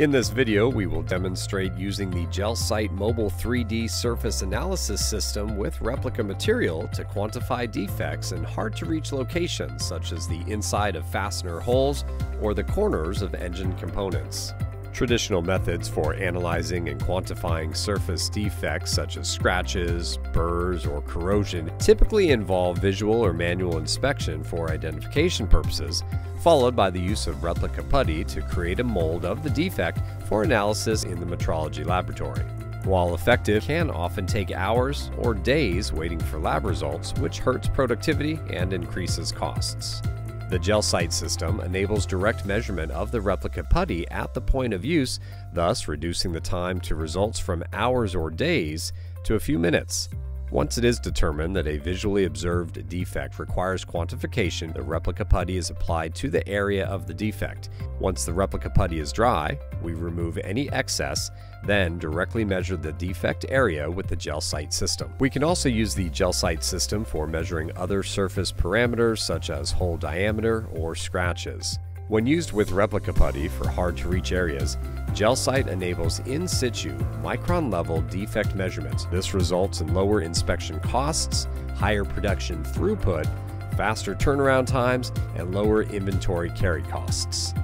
In this video, we will demonstrate using the GelSight Mobile 3D Surface Analysis System with replica material to quantify defects in hard-to-reach locations such as the inside of fastener holes or the corners of engine components. Traditional methods for analyzing and quantifying surface defects such as scratches, burrs, or corrosion typically involve visual or manual inspection for identification purposes, followed by the use of replica putty to create a mold of the defect for analysis in the metrology laboratory. While effective, can often take hours or days waiting for lab results, which hurts productivity and increases costs. The GelSight system enables direct measurement of the replica putty at the point of use, thus reducing the time to results from hours or days to a few minutes. Once it is determined that a visually observed defect requires quantification, the replica putty is applied to the area of the defect. Once the replica putty is dry, we remove any excess, then directly measure the defect area with the GelSight system. We can also use the GelSight system for measuring other surface parameters such as hole diameter or scratches. When used with replica putty for hard to reach areas, GelSight enables in situ micron level defect measurements. This results in lower inspection costs, higher production throughput, faster turnaround times, and lower inventory carry costs.